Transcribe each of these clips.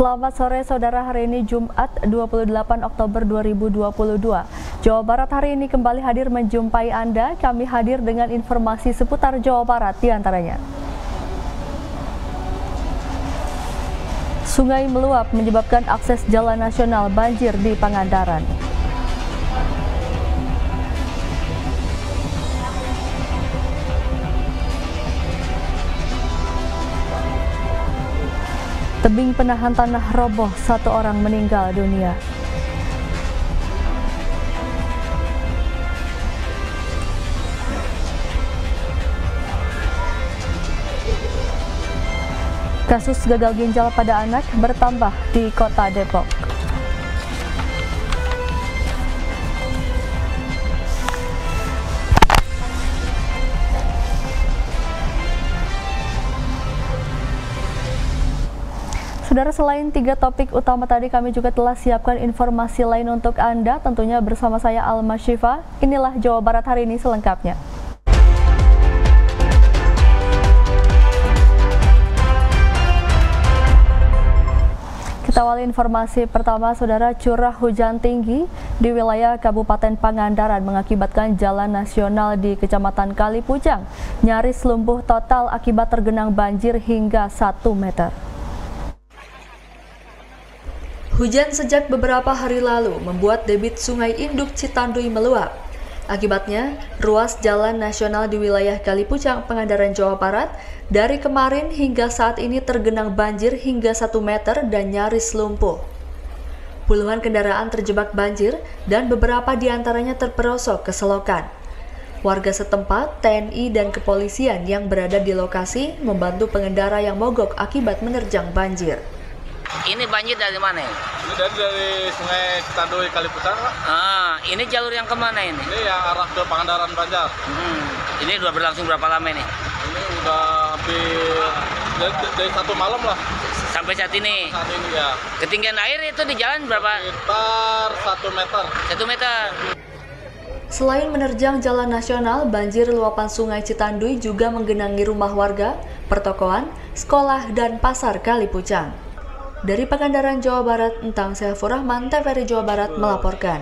Selamat sore saudara, hari ini Jumat 28 Oktober 2022. Jawa Barat hari ini kembali hadir menjumpai Anda. Kami hadir dengan informasi seputar Jawa Barat di antaranya. Sungai meluap menyebabkan akses jalan nasional banjir di Pangandaran. Tebing penahan tanah roboh, satu orang meninggal dunia. Kasus gagal ginjal pada anak bertambah di kota Depok. Saudara selain tiga topik utama tadi kami juga telah siapkan informasi lain untuk Anda tentunya bersama saya Alma Syifa. Inilah Jawa Barat hari ini selengkapnya. Kita awali informasi pertama, saudara curah hujan tinggi di wilayah Kabupaten Pangandaran mengakibatkan jalan nasional di Kecamatan Kalipucang nyaris lumpuh total akibat tergenang banjir hingga 1 meter. Hujan sejak beberapa hari lalu membuat debit sungai induk Citandui meluap. Akibatnya, ruas jalan nasional di wilayah Kalipucang, Pangandaran, Jawa Barat, dari kemarin hingga saat ini tergenang banjir hingga 1 meter dan nyaris lumpuh. Puluhan kendaraan terjebak banjir dan beberapa di antaranya terperosok ke selokan. Warga setempat, TNI, dan kepolisian yang berada di lokasi membantu pengendara yang mogok akibat menerjang banjir. Ini banjir dari mana ini? Ini dari, dari Sungai Citandui Kalipucang, Pak. Ah, ini jalur yang ke mana ini? Ini yang arah ke Pangandaran Banjar. Hmm, ini udah berlangsung berapa lama ini? Ini udah hampir dari, dari satu malam lah Sampai saat ini. saat ini ya. Ketinggian air itu di jalan berapa? Sekitar satu meter. Satu meter. Selain menerjang jalan nasional, banjir luapan sungai Citandui juga menggenangi rumah warga, pertokoan, sekolah, dan pasar Kalipucang. Dari Pangandaran, Jawa Barat, Entang Syafur Rahman, TVRI Jawa Barat melaporkan.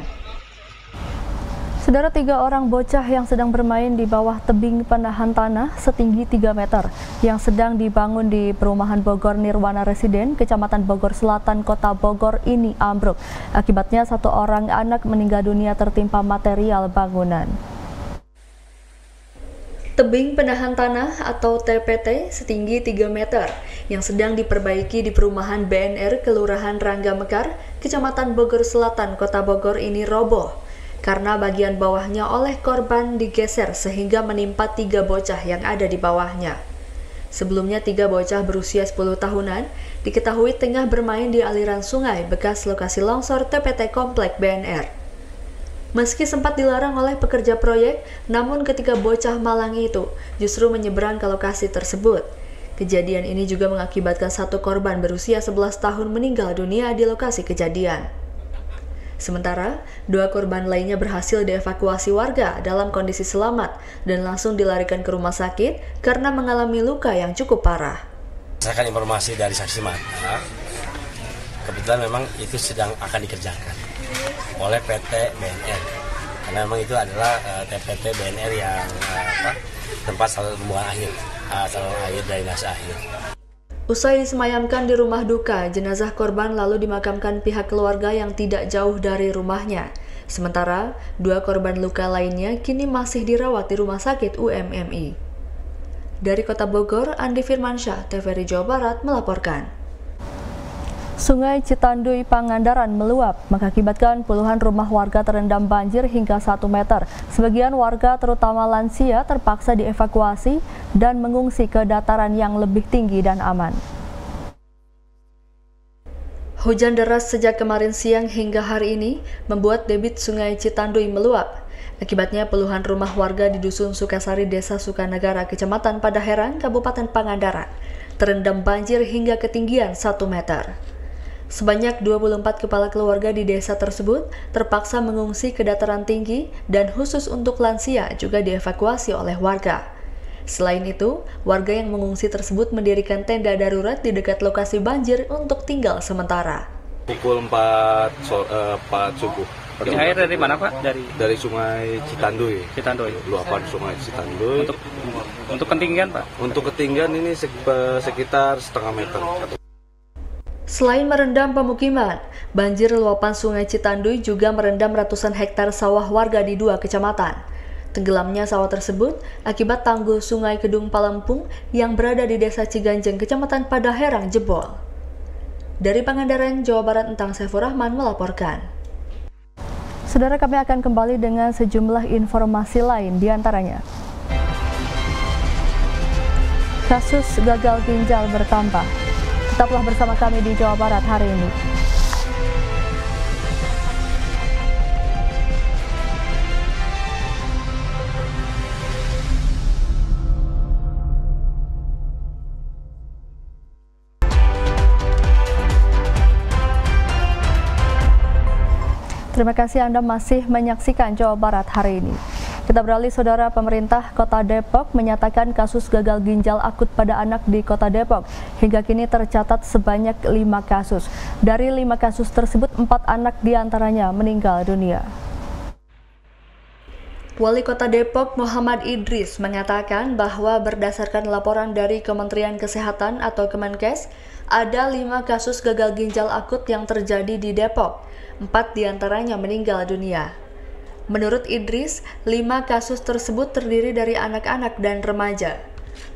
Saudara tiga orang bocah yang sedang bermain di bawah tebing penahan tanah setinggi 3 meter yang sedang dibangun di perumahan Bogor Nirwana Residen, Kecamatan Bogor Selatan, Kota Bogor ini ambruk. Akibatnya satu orang anak meninggal dunia tertimpa material bangunan. Tebing penahan tanah atau TPT setinggi 3 meter yang sedang diperbaiki di perumahan BNR Kelurahan Rangga Mekar, Kecamatan Bogor Selatan, Kota Bogor ini roboh karena bagian bawahnya oleh korban digeser sehingga menimpa tiga bocah yang ada di bawahnya. Sebelumnya tiga bocah berusia 10 tahunan diketahui tengah bermain di aliran sungai bekas lokasi longsor TPT Komplek BNR. Meski sempat dilarang oleh pekerja proyek, namun ketika bocah malang itu justru menyeberang ke lokasi tersebut. Kejadian ini juga mengakibatkan satu korban berusia 11 tahun meninggal dunia di lokasi kejadian. Sementara, dua korban lainnya berhasil dievakuasi warga dalam kondisi selamat dan langsung dilarikan ke rumah sakit karena mengalami luka yang cukup parah. Berdasarkan informasi dari saksi mata, kebetulan memang itu sedang akan dikerjakan oleh PT BNR karena memang itu adalah uh, TPT BNR yang uh, apa, tempat saluran pembuangan akhir, uh, saluran air drainase akhir. Usai disemayamkan di rumah duka, jenazah korban lalu dimakamkan pihak keluarga yang tidak jauh dari rumahnya. Sementara, dua korban luka lainnya kini masih dirawat di Rumah Sakit UMMI. Dari Kota Bogor, Andi Firmansyah, TVRI Jawa Barat melaporkan. Sungai Citandui Pangandaran meluap, mengakibatkan puluhan rumah warga terendam banjir hingga 1 meter. Sebagian warga, terutama lansia, terpaksa dievakuasi dan mengungsi ke dataran yang lebih tinggi dan aman. Hujan deras sejak kemarin siang hingga hari ini membuat debit sungai Citandui meluap. Akibatnya puluhan rumah warga di Dusun Sukasari, Desa Sukanagara, Kecamatan Padaherang, Kabupaten Pangandaran, terendam banjir hingga ketinggian 1 meter. Sebanyak 24 kepala keluarga di desa tersebut terpaksa mengungsi ke dataran tinggi dan khusus untuk lansia juga dievakuasi oleh warga. Selain itu, warga yang mengungsi tersebut mendirikan tenda darurat di dekat lokasi banjir untuk tinggal sementara. Pukul 4, so, eh, 4 subuh. Ini air dari mana Pak? Dari Dari sungai Citanduy. Citandoy. Luapan sungai Citanduy. Untuk untuk ketinggian Pak. Untuk ketinggian ini eh, sekitar setengah meter. Selain merendam pemukiman, banjir luapan sungai Citanduy juga merendam ratusan hektar sawah warga di dua kecamatan. Tenggelamnya sawah tersebut akibat tanggul sungai Kedung Palempung yang berada di desa Ciganjeng, kecamatan Padaherang jebol. Dari Pangandaran, Jawa Barat, Entang Saifur Rahman melaporkan. Saudara kami akan kembali dengan sejumlah informasi lain di antaranya. Kasus gagal ginjal bertambah. Tetaplah bersama kami di Jawa Barat hari ini. Terima kasih Anda masih menyaksikan Jawa Barat hari ini. Kita beralih saudara pemerintah Kota Depok menyatakan kasus gagal ginjal akut pada anak di Kota Depok. Hingga kini tercatat sebanyak lima kasus. Dari lima kasus tersebut, empat anak di antaranya meninggal dunia. Wali Kota Depok Muhammad Idris mengatakan bahwa berdasarkan laporan dari Kementerian Kesehatan atau Kemenkes, ada lima kasus gagal ginjal akut yang terjadi di Depok. Empat di antaranya meninggal dunia. Menurut Idris, lima kasus tersebut terdiri dari anak-anak dan remaja.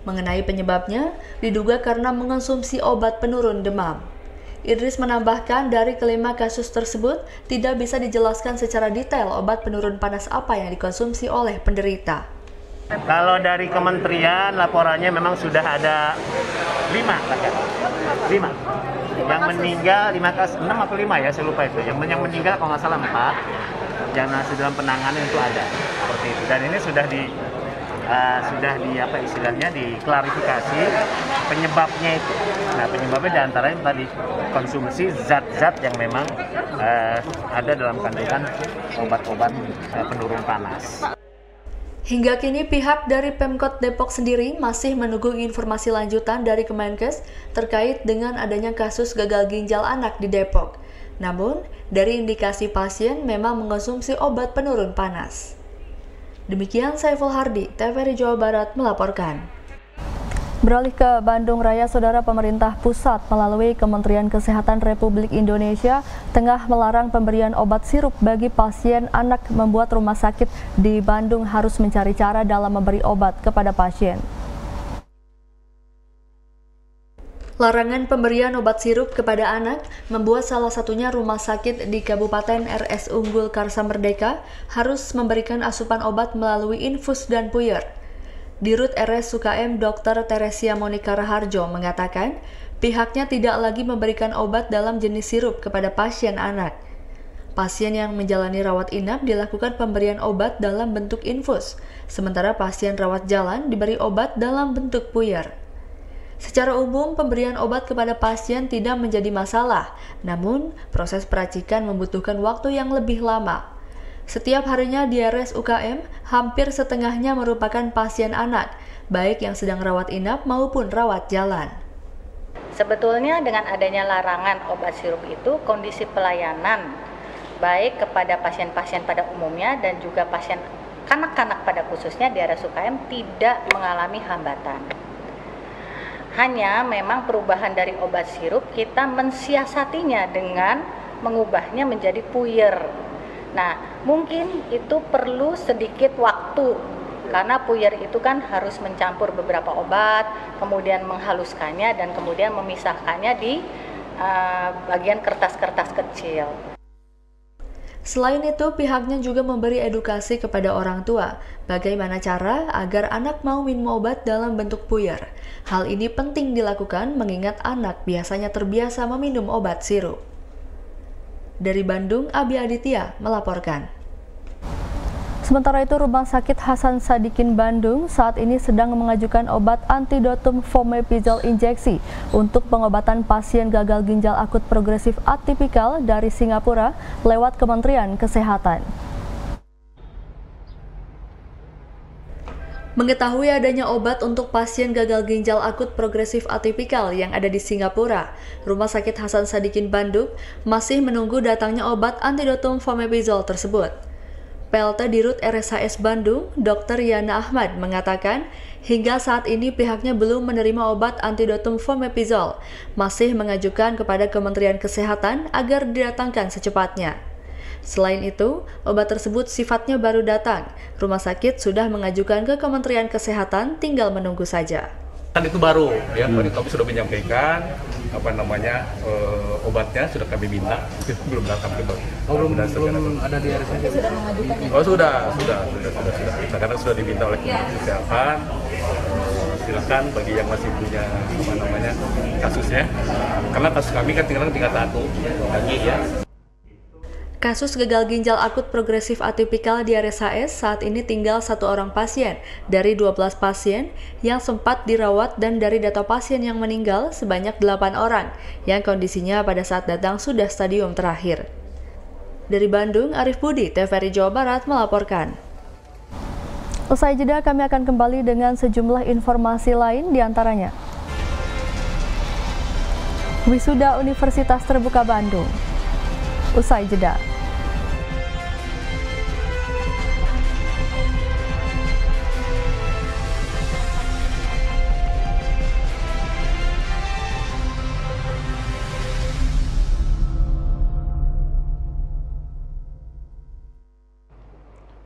Mengenai penyebabnya, diduga karena mengonsumsi obat penurun demam. Idris menambahkan dari kelima kasus tersebut tidak bisa dijelaskan secara detail obat penurun panas apa yang dikonsumsi oleh penderita. Kalau dari kementerian laporannya memang sudah ada lima, kan? lima. Yang meninggal lima kasus, enam atau lima ya, saya lupa itu. Yang, yang meninggal kalau nggak salah empat, masih dalam penanganan itu ada seperti itu. Dan ini sudah di uh, sudah di apa istilahnya diklarifikasi penyebabnya itu. Nah penyebabnya di antaranya tadi konsumsi zat-zat yang memang uh, ada dalam kandungan obat-obat uh, penurun panas. Hingga kini pihak dari Pemkot Depok sendiri masih menunggu informasi lanjutan dari Kemenkes terkait dengan adanya kasus gagal ginjal anak di Depok. Namun, dari indikasi pasien memang mengonsumsi obat penurun panas. Demikian Saiful Hardi, TVRI Jawa Barat melaporkan. Beralih ke Bandung Raya, Saudara Pemerintah Pusat melalui Kementerian Kesehatan Republik Indonesia tengah melarang pemberian obat sirup bagi pasien anak membuat rumah sakit di Bandung harus mencari cara dalam memberi obat kepada pasien. Larangan pemberian obat sirup kepada anak membuat salah satunya rumah sakit di Kabupaten RS Unggul Karsa Merdeka harus memberikan asupan obat melalui infus dan puyer. Dirut RS UKM Dr. Teresia Monika Raharjo mengatakan, pihaknya tidak lagi memberikan obat dalam jenis sirup kepada pasien anak. Pasien yang menjalani rawat inap dilakukan pemberian obat dalam bentuk infus, sementara pasien rawat jalan diberi obat dalam bentuk puyer. Secara umum, pemberian obat kepada pasien tidak menjadi masalah, namun proses peracikan membutuhkan waktu yang lebih lama. Setiap harinya di RS UKM, hampir setengahnya merupakan pasien anak, baik yang sedang rawat inap maupun rawat jalan. Sebetulnya dengan adanya larangan obat sirup itu, kondisi pelayanan baik kepada pasien-pasien pada umumnya dan juga pasien kanak-kanak pada khususnya di RS UKM tidak mengalami hambatan. Hanya memang perubahan dari obat sirup kita mensiasatinya dengan mengubahnya menjadi puyer. Nah, mungkin itu perlu sedikit waktu karena puyer itu kan harus mencampur beberapa obat, kemudian menghaluskannya dan kemudian memisahkannya di uh, bagian kertas-kertas kecil. Selain itu, pihaknya juga memberi edukasi kepada orang tua bagaimana cara agar anak mau minum obat dalam bentuk puyer. Hal ini penting dilakukan mengingat anak biasanya terbiasa meminum obat sirup. Dari Bandung, Abi Aditya melaporkan. Sementara itu, Rumah Sakit Hasan Sadikin Bandung saat ini sedang mengajukan obat antidotum fomepizol injeksi untuk pengobatan pasien gagal ginjal akut progresif atipikal dari Singapura lewat Kementerian Kesehatan. Mengetahui adanya obat untuk pasien gagal ginjal akut progresif atipikal yang ada di Singapura, Rumah Sakit Hasan Sadikin Bandung masih menunggu datangnya obat antidotum fomepizol tersebut. PLT Dirut RSHS Bandung, Dr. Yana Ahmad mengatakan, hingga saat ini pihaknya belum menerima obat antidotum fomepizol, masih mengajukan kepada Kementerian Kesehatan agar didatangkan secepatnya. Selain itu, obat tersebut sifatnya baru datang. Rumah sakit sudah mengajukan ke Kementerian Kesehatan, tinggal menunggu saja. Kan itu baru ya tadi kami sudah menyampaikan apa namanya eh, obatnya sudah kami minta itu belum datang ke oh, belum, belum ada di RSUD oh sudah sudah sudah sudah sudah. Nah, karena sudah diminta oleh Kementerian Kesehatan. Eh, silakan bagi yang masih punya apa namanya kasusnya. Karena kasus kami kan tinggal tinggal satu lagi ya Kasus gagal ginjal akut progresif atipikal di RSHS saat ini tinggal satu orang pasien dari 12 pasien yang sempat dirawat dan dari data pasien yang meninggal sebanyak 8 orang yang kondisinya pada saat datang sudah stadium terakhir. Dari Bandung, Arif Budi, TVRI Jawa Barat melaporkan. Usai jeda kami akan kembali dengan sejumlah informasi lain di antaranya. Wisuda Universitas Terbuka Bandung. Usai jeda.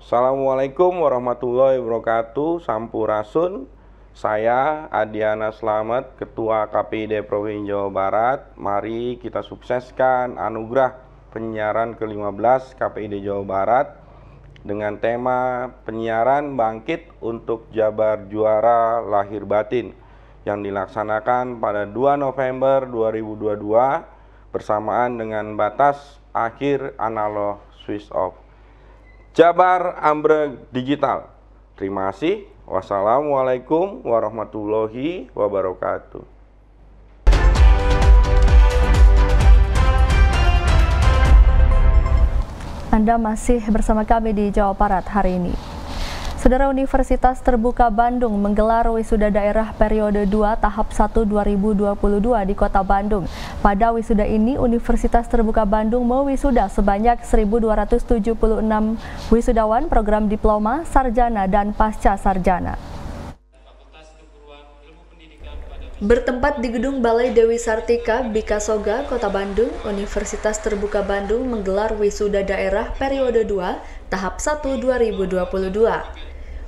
Assalamualaikum warahmatullahi wabarakatuh. Sampurasun. Saya Adiana Slamet Ketua KPID Provinsi Jawa Barat. Mari kita sukseskan anugerah penyiaran ke-15 KPID Jawa Barat Dengan tema penyiaran bangkit untuk Jabar Juara Lahir Batin Yang dilaksanakan pada 2 November 2022 Bersamaan dengan batas akhir analog switch off Jabar Ambrek Digital. Terima kasih. Wassalamualaikum warahmatullahi wabarakatuh. Anda masih bersama kami di Jawa Barat hari ini. Saudara Universitas Terbuka Bandung menggelar wisuda daerah periode 2 tahap 1 2022 di Kota Bandung. Pada wisuda ini, Universitas Terbuka Bandung mewisuda sebanyak 1.276 wisudawan program diploma, sarjana, dan pasca sarjana. Bertempat di Gedung Balai Dewi Sartika, Bikasoga, Kota Bandung, Universitas Terbuka Bandung menggelar wisuda daerah periode 2 tahap 1 2022.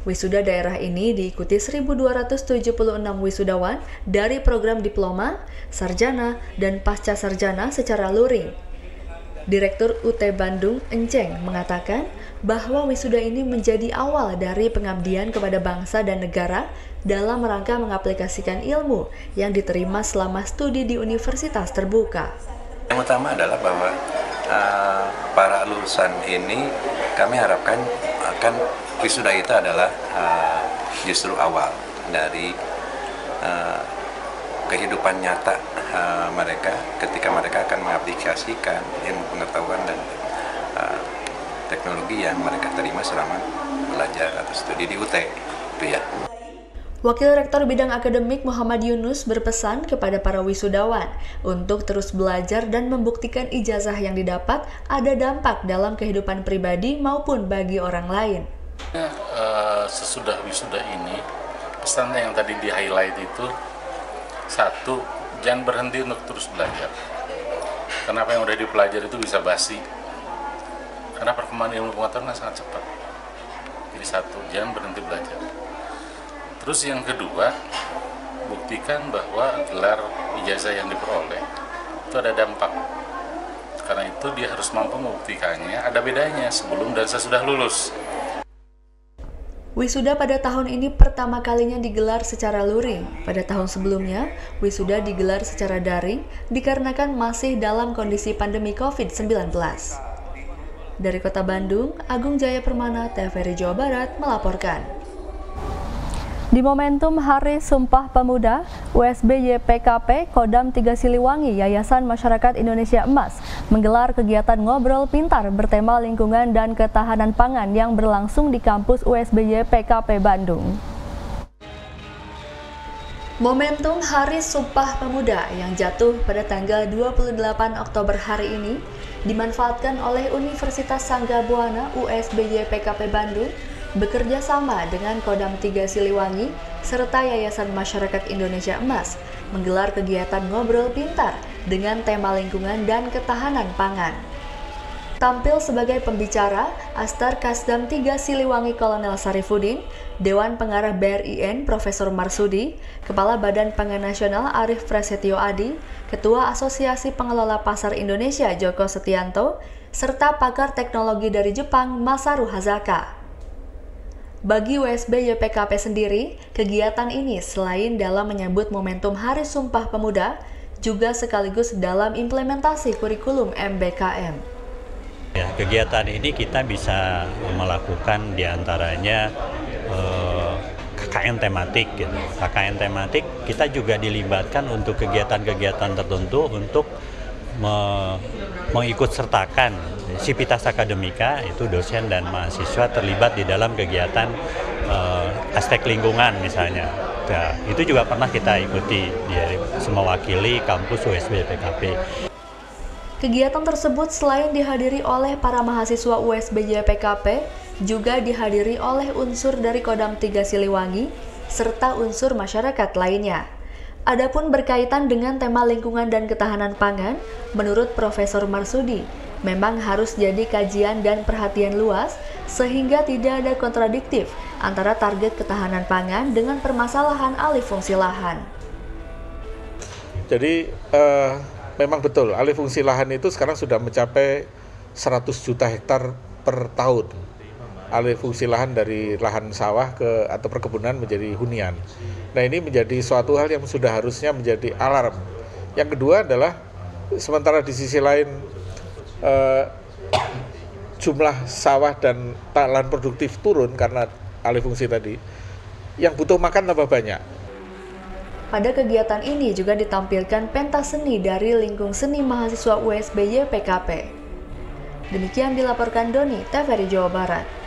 Wisuda daerah ini diikuti 1.276 wisudawan dari program diploma, sarjana, dan pasca sarjana secara luring. Direktur UT Bandung, Enceng, mengatakan bahwa wisuda ini menjadi awal dari pengabdian kepada bangsa dan negara dalam rangka mengaplikasikan ilmu yang diterima selama studi di universitas terbuka. Yang utama adalah bahwa uh, para lulusan ini kami harapkan akan wisuda itu adalah uh, justru awal dari uh, kehidupan nyata uh, mereka ketika mereka akan mengaplikasikan ilmu pengetahuan dan uh, teknologi yang mereka terima selama belajar atau studi di UT itu ya. Wakil Rektor Bidang Akademik Muhammad Yunus berpesan kepada para wisudawan untuk terus belajar dan membuktikan ijazah yang didapat ada dampak dalam kehidupan pribadi maupun bagi orang lain. Uh, sesudah wisuda ini, pesannya yang tadi di highlight itu satu, jangan berhenti untuk terus belajar. Karena apa yang udah dipelajari itu bisa basi. Karena perkembangan ilmu pengetahuan sangat cepat. Jadi satu, jangan berhenti belajar. Terus yang kedua, buktikan bahwa gelar ijazah yang diperoleh itu ada dampak. Karena itu dia harus mampu membuktikannya, ada bedanya sebelum dan sesudah lulus. Wisuda pada tahun ini pertama kalinya digelar secara luring. Pada tahun sebelumnya, wisuda digelar secara daring dikarenakan masih dalam kondisi pandemi COVID-19. Dari Kota Bandung, Agung Jaya Permana, TVRI Jawa Barat melaporkan. Di momentum Hari Sumpah Pemuda, USB YPKP Kodam 3 Siliwangi Yayasan Masyarakat Indonesia Emas menggelar kegiatan ngobrol pintar bertema lingkungan dan ketahanan pangan yang berlangsung di kampus USB YPKP Bandung. Momentum Hari Sumpah Pemuda yang jatuh pada tanggal 28 Oktober hari ini dimanfaatkan oleh Universitas Sangga Buana USBY PKP Bandung bekerja sama dengan Kodam 3 Siliwangi serta Yayasan Masyarakat Indonesia Emas menggelar kegiatan ngobrol pintar dengan tema lingkungan dan ketahanan pangan. Tampil sebagai pembicara, Astar Kasdam 3 Siliwangi Kolonel Sarifudin, Dewan Pengarah BRIN Profesor Marsudi, Kepala Badan Pangan Nasional Arif Prasetyo Adi, Ketua Asosiasi Pengelola Pasar Indonesia Joko Setianto, serta pakar teknologi dari Jepang Masaru Hazaka. Bagi USB YPKP sendiri, kegiatan ini selain dalam menyambut momentum Hari Sumpah Pemuda, juga sekaligus dalam implementasi kurikulum MBKM. Ya, kegiatan ini kita bisa melakukan di antaranya eh, KKN tematik. Gitu. KKN tematik kita juga dilibatkan untuk kegiatan-kegiatan tertentu untuk me mengikut sertakan Sipitas Akademika itu dosen dan mahasiswa terlibat di dalam kegiatan eh, aspek lingkungan misalnya. Nah, itu juga pernah kita ikuti dia mewakili kampus USB PKP. Kegiatan tersebut selain dihadiri oleh para mahasiswa USBJ PKP, juga dihadiri oleh unsur dari Kodam 3 Siliwangi, serta unsur masyarakat lainnya. Adapun berkaitan dengan tema lingkungan dan ketahanan pangan, menurut Profesor Marsudi, memang harus jadi kajian dan perhatian luas sehingga tidak ada kontradiktif antara target ketahanan pangan dengan permasalahan alih fungsi lahan. Jadi uh, memang betul alih fungsi lahan itu sekarang sudah mencapai 100 juta hektar per tahun alih fungsi lahan dari lahan sawah ke atau perkebunan menjadi hunian. Nah ini menjadi suatu hal yang sudah harusnya menjadi alarm. Yang kedua adalah sementara di sisi lain eh, jumlah sawah dan lahan produktif turun karena alih fungsi tadi, yang butuh makan tambah banyak pada kegiatan ini juga ditampilkan pentas seni dari lingkung seni mahasiswa USBY PKP. Demikian dilaporkan Doni, TVRI Jawa Barat.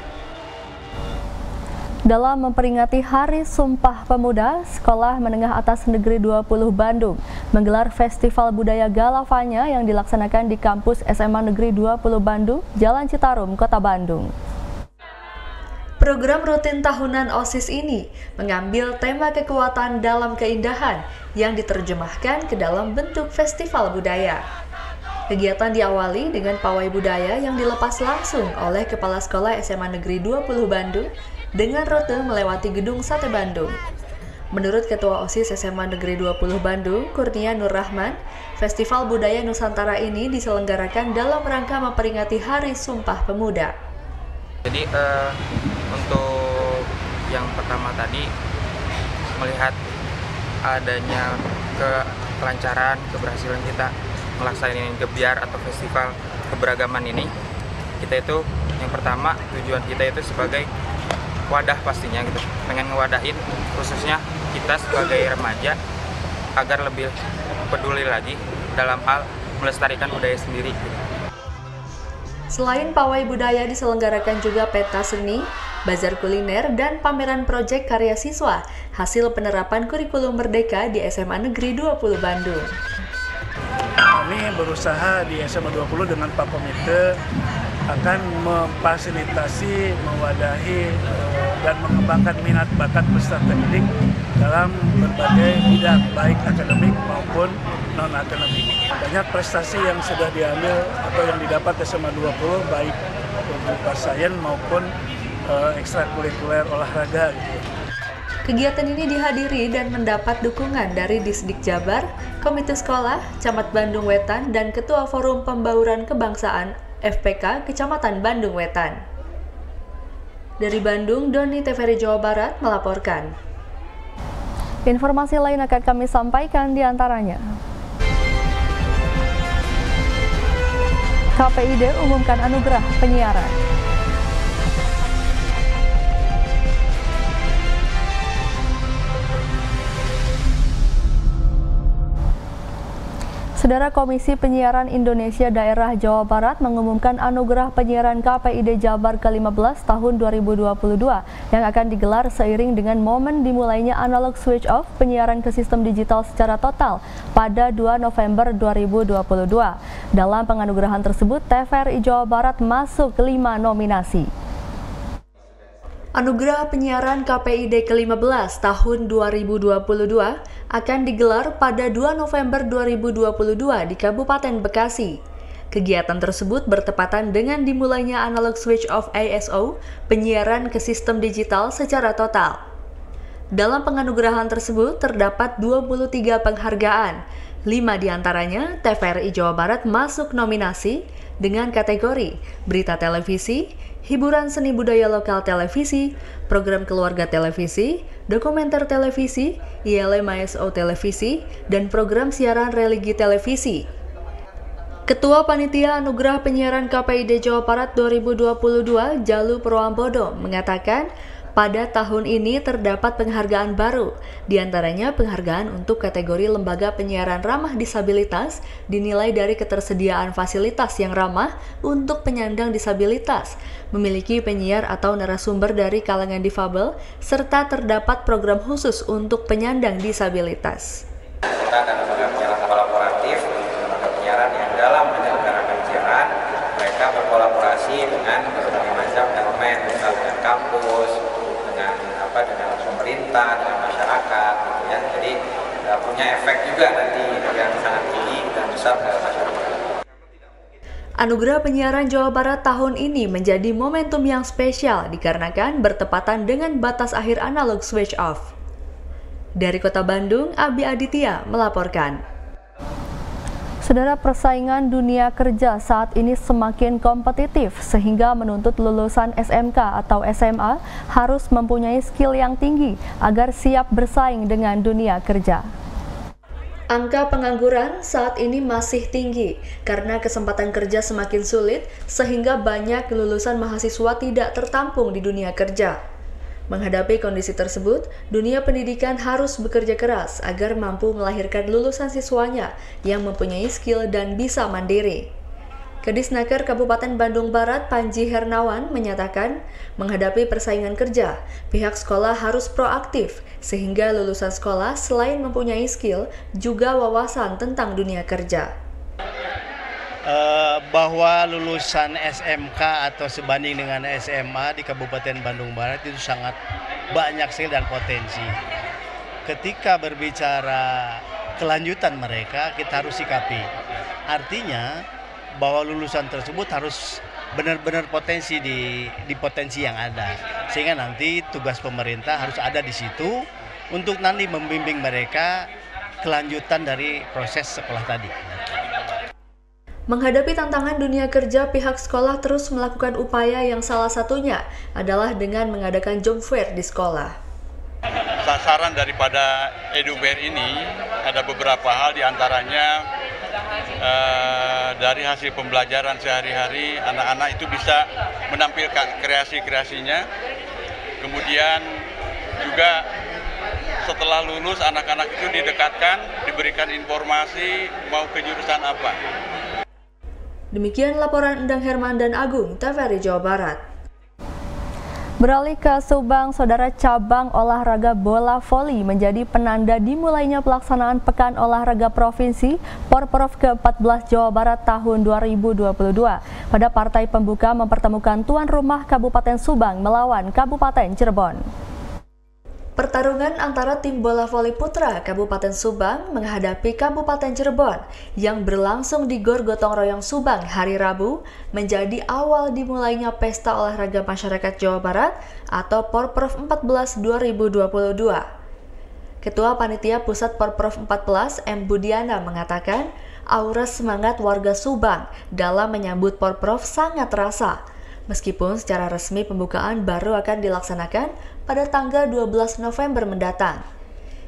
Dalam memperingati Hari Sumpah Pemuda, Sekolah Menengah Atas Negeri 20 Bandung menggelar Festival Budaya Galavanya yang dilaksanakan di kampus SMA Negeri 20 Bandung, Jalan Citarum, Kota Bandung. Program rutin tahunan OSIS ini mengambil tema kekuatan dalam keindahan yang diterjemahkan ke dalam bentuk festival budaya. Kegiatan diawali dengan pawai budaya yang dilepas langsung oleh Kepala Sekolah SMA Negeri 20 Bandung dengan rute melewati Gedung Sate Bandung. Menurut Ketua OSIS SMA Negeri 20 Bandung, Kurnia Nur Rahman, Festival Budaya Nusantara ini diselenggarakan dalam rangka memperingati Hari Sumpah Pemuda. Jadi uh, untuk yang pertama tadi melihat adanya ke kelancaran keberhasilan kita melaksanakan gebiar atau festival keberagaman ini kita itu yang pertama tujuan kita itu sebagai wadah pastinya gitu pengen ngewadahin khususnya kita sebagai remaja agar lebih peduli lagi dalam hal melestarikan budaya sendiri gitu. Selain pawai budaya diselenggarakan juga peta seni, bazar kuliner, dan pameran proyek karya siswa hasil penerapan kurikulum merdeka di SMA Negeri 20 Bandung. Kami berusaha di SMA 20 dengan Pak Komite akan memfasilitasi, mewadahi, eh, dan mengembangkan minat bakat peserta didik dalam berbagai bidang, baik akademik maupun non-akademik. Banyak prestasi yang sudah diambil atau yang didapat SMA 20 baik berupa sains maupun uh, ekstrakurikuler olahraga gitu. Kegiatan ini dihadiri dan mendapat dukungan dari Disdik Jabar, Komite Sekolah, Camat Bandung Wetan, dan Ketua Forum Pembauran Kebangsaan FPK Kecamatan Bandung Wetan. Dari Bandung, Doni TVRI Jawa Barat melaporkan. Informasi lain akan kami sampaikan di antaranya. KPID umumkan anugerah penyiaran. Saudara Komisi Penyiaran Indonesia Daerah Jawa Barat mengumumkan anugerah penyiaran KPID Jabar ke-15 tahun 2022 yang akan digelar seiring dengan momen dimulainya analog switch off penyiaran ke sistem digital secara total pada 2 November 2022. Dalam penganugerahan tersebut, TVRI Jawa Barat masuk ke lima nominasi. Anugerah Penyiaran KPID ke-15 tahun 2022 akan digelar pada 2 November 2022 di Kabupaten Bekasi. Kegiatan tersebut bertepatan dengan dimulainya analog switch off ASO, penyiaran ke sistem digital secara total. Dalam penganugerahan tersebut terdapat 23 penghargaan, 5 di antaranya TVRI Jawa Barat masuk nominasi dengan kategori berita televisi, hiburan seni budaya lokal televisi, program keluarga televisi, dokumenter televisi, ILM ISO televisi, dan program siaran religi televisi. Ketua Panitia Anugerah Penyiaran KPID Jawa Barat 2022, Jalu Proambodo, mengatakan pada tahun ini terdapat penghargaan baru, di antaranya penghargaan untuk kategori lembaga penyiaran ramah disabilitas dinilai dari ketersediaan fasilitas yang ramah untuk penyandang disabilitas, memiliki penyiar atau narasumber dari kalangan difabel, serta terdapat program khusus untuk penyandang disabilitas. Kita akan lembaga penyiaran kolaboratif, lembaga penyiaran yang dalam menyelenggarakan siaran, mereka berkolaborasi dengan berbagai macam elemen, misalnya dengan kampus, dengan apa dengan pemerintah, dengan masyarakat, gitu ya. Jadi uh, punya efek juga nanti yang sangat tinggi dan besar ke masyarakat. Anugerah Penyiaran Jawa Barat tahun ini menjadi momentum yang spesial dikarenakan bertepatan dengan batas akhir analog switch off. Dari Kota Bandung, Abi Aditya melaporkan. Saudara persaingan dunia kerja saat ini semakin kompetitif sehingga menuntut lulusan SMK atau SMA harus mempunyai skill yang tinggi agar siap bersaing dengan dunia kerja. Angka pengangguran saat ini masih tinggi karena kesempatan kerja semakin sulit sehingga banyak lulusan mahasiswa tidak tertampung di dunia kerja. Menghadapi kondisi tersebut, dunia pendidikan harus bekerja keras agar mampu melahirkan lulusan siswanya yang mempunyai skill dan bisa mandiri. Kedisnaker Kabupaten Bandung Barat Panji Hernawan menyatakan, menghadapi persaingan kerja, pihak sekolah harus proaktif sehingga lulusan sekolah selain mempunyai skill juga wawasan tentang dunia kerja. Uh, bahwa lulusan SMK atau sebanding dengan SMA di Kabupaten Bandung Barat itu sangat banyak skill dan potensi. Ketika berbicara kelanjutan mereka, kita harus sikapi. Artinya, bahwa lulusan tersebut harus benar-benar potensi di, di potensi yang ada sehingga nanti tugas pemerintah harus ada di situ untuk nanti membimbing mereka kelanjutan dari proses sekolah tadi. Menghadapi tantangan dunia kerja, pihak sekolah terus melakukan upaya yang salah satunya adalah dengan mengadakan job fair di sekolah. Sasaran daripada EduFair ini ada beberapa hal di antaranya dari hasil pembelajaran sehari-hari anak-anak itu bisa menampilkan kreasi-kreasinya. Kemudian juga setelah lulus anak-anak itu didekatkan, diberikan informasi mau ke jurusan apa. Demikian laporan Endang Herman dan Agung, TVRI Jawa Barat. Beralih ke Subang, saudara cabang olahraga bola voli menjadi penanda dimulainya pelaksanaan Pekan Olahraga Provinsi Porprov ke-14 Jawa Barat tahun 2022. Pada partai pembuka mempertemukan tuan rumah Kabupaten Subang melawan Kabupaten Cirebon. Pertarungan antara tim bola voli putra Kabupaten Subang menghadapi Kabupaten Cirebon yang berlangsung di Gor Gotong Royong Subang hari Rabu menjadi awal dimulainya Pesta Olahraga Masyarakat Jawa Barat atau Porprov 14 2022. Ketua Panitia Pusat Porprov 14 M. Budiana mengatakan aura semangat warga Subang dalam menyambut Porprov sangat terasa meskipun secara resmi pembukaan baru akan dilaksanakan pada tanggal 12 November mendatang.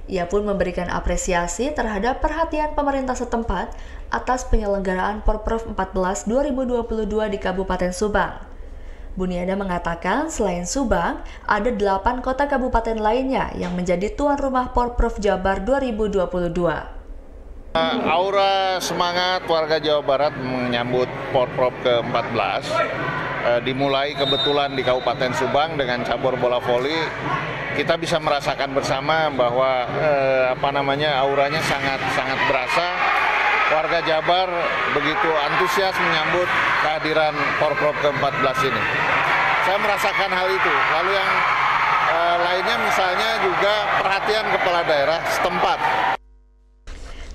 Ia pun memberikan apresiasi terhadap perhatian pemerintah setempat atas penyelenggaraan Porprov 14 2022 di Kabupaten Subang. Buniada mengatakan selain Subang, ada 8 kota kabupaten lainnya yang menjadi tuan rumah Porprov Jabar 2022. Aura semangat warga Jawa Barat menyambut Porprov ke-14 eh, dimulai kebetulan di Kabupaten Subang dengan cabur bola voli kita bisa merasakan bersama bahwa eh, apa namanya auranya sangat sangat berasa warga Jabar begitu antusias menyambut kehadiran Porprov ke-14 ini. Saya merasakan hal itu. Lalu yang eh, lainnya misalnya juga perhatian kepala daerah setempat.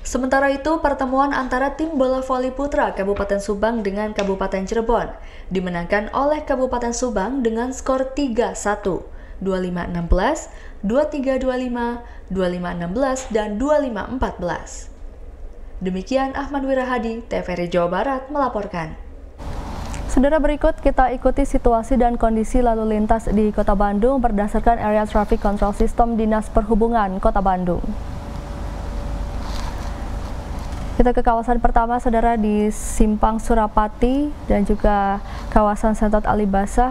Sementara itu, pertemuan antara tim bola voli putra Kabupaten Subang dengan Kabupaten Cirebon dimenangkan oleh Kabupaten Subang dengan skor 3-1, 25-16, 23-25, 25-16, dan 25-14. Demikian Ahmad Wirahadi, TVRI Jawa Barat melaporkan. Saudara berikut kita ikuti situasi dan kondisi lalu lintas di Kota Bandung berdasarkan Area Traffic Control System Dinas Perhubungan Kota Bandung. Kita ke kawasan pertama, saudara, di Simpang Surapati dan juga kawasan Sentot Alibasah.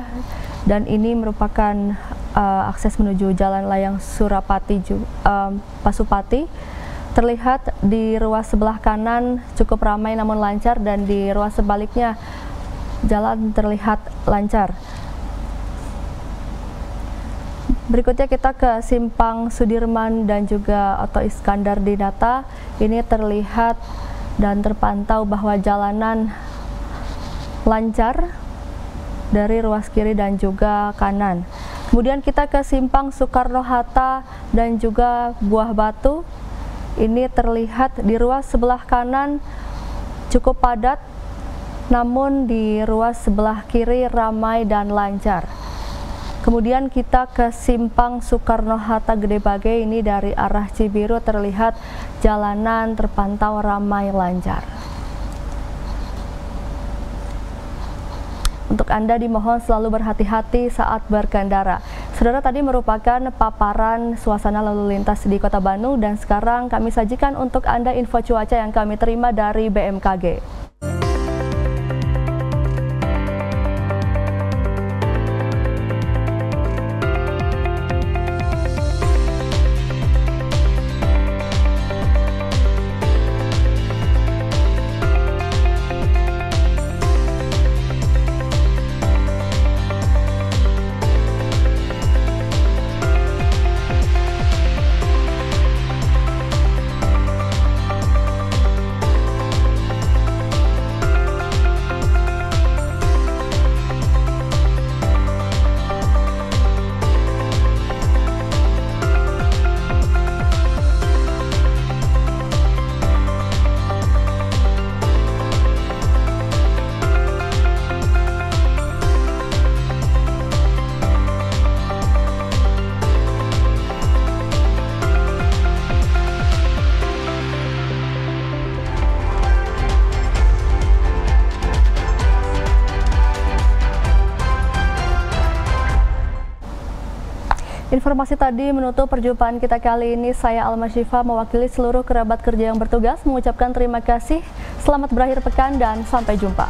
Dan ini merupakan uh, akses menuju Jalan Layang Surapati um, Pasupati. Terlihat di ruas sebelah kanan cukup ramai namun lancar dan di ruas sebaliknya jalan terlihat lancar. Berikutnya kita ke Simpang Sudirman dan juga Oto Iskandar di Data. Ini terlihat dan terpantau bahwa jalanan lancar dari ruas kiri dan juga kanan. Kemudian kita ke Simpang Soekarno-Hatta dan juga Buah Batu. Ini terlihat di ruas sebelah kanan cukup padat, namun di ruas sebelah kiri ramai dan lancar. Kemudian kita ke simpang Soekarno-Hatta Gede Bage ini dari arah Cibiru terlihat jalanan terpantau ramai lancar. Untuk Anda dimohon selalu berhati-hati saat berkendara. Saudara tadi merupakan paparan suasana lalu lintas di Kota Bandung dan sekarang kami sajikan untuk Anda info cuaca yang kami terima dari BMKG. Informasi tadi menutup perjumpaan kita kali ini. Saya Alma Syifa mewakili seluruh kerabat kerja yang bertugas mengucapkan terima kasih. Selamat berakhir pekan dan sampai jumpa.